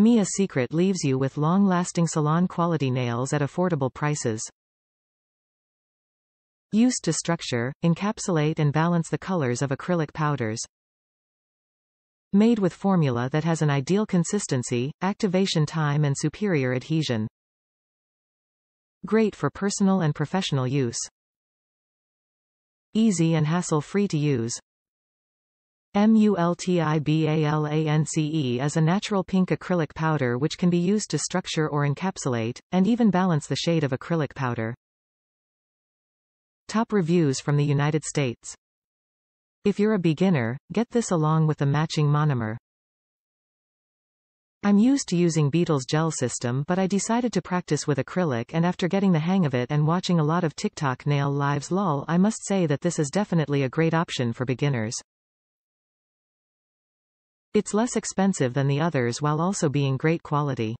Mia Secret leaves you with long-lasting salon-quality nails at affordable prices. Used to structure, encapsulate and balance the colors of acrylic powders. Made with formula that has an ideal consistency, activation time and superior adhesion. Great for personal and professional use. Easy and hassle-free to use. MULTIBALANCE is a natural pink acrylic powder which can be used to structure or encapsulate, and even balance the shade of acrylic powder. Top reviews from the United States. If you're a beginner, get this along with the matching monomer. I'm used to using Beetle's gel system but I decided to practice with acrylic and after getting the hang of it and watching a lot of TikTok nail lives lol I must say that this is definitely a great option for beginners. It's less expensive than the others while also being great quality.